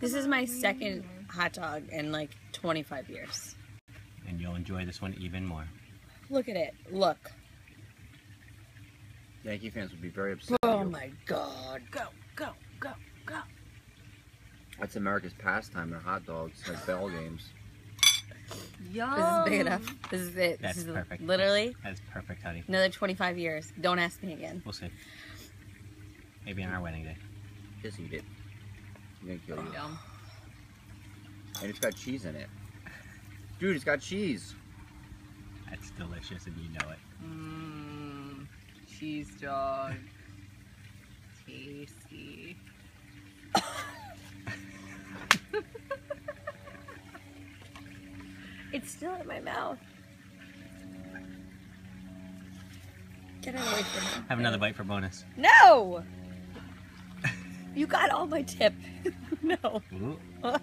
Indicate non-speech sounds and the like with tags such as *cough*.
This is my second hot dog in like 25 years. And you'll enjoy this one even more. Look at it. Look. Yankee fans would be very upset. Oh my god. Go, go, go, go. That's America's pastime. Their hot dogs, like ball games. Yum. This is big enough. This is it. That's this is perfect. literally That's perfect, honey. another 25 years. Don't ask me again. We'll see. Maybe on our wedding day. Just eat it. You're gonna kill you. Yum. And it's got cheese in it. Dude, it's got cheese. That's delicious and you know it. Mmm. Cheese dog. Tasty. *laughs* It's still in my mouth. Get it away from me. Have another bite for bonus. No! You got all my tip. *laughs* *laughs* no. Mm-hmm. Ooh.